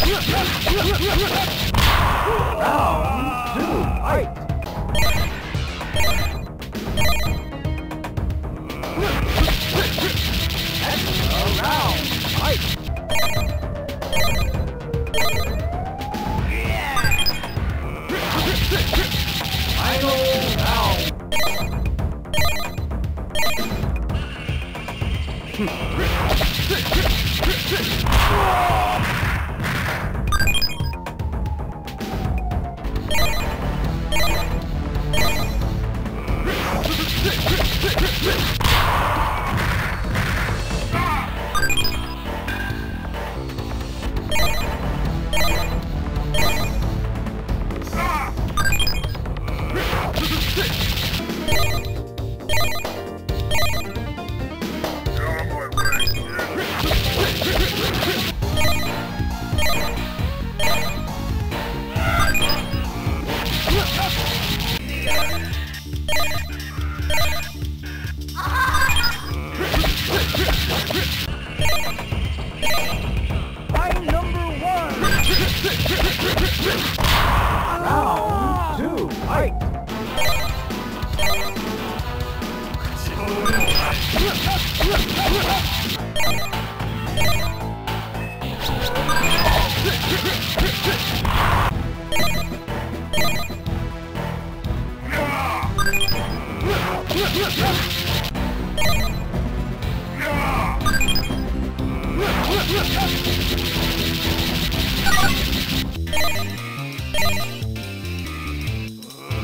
Round two, fight! Final round! Fight number one! Yeah!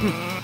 嗯